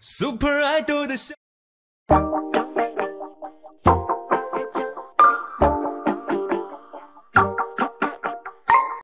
Super Idol 的笑。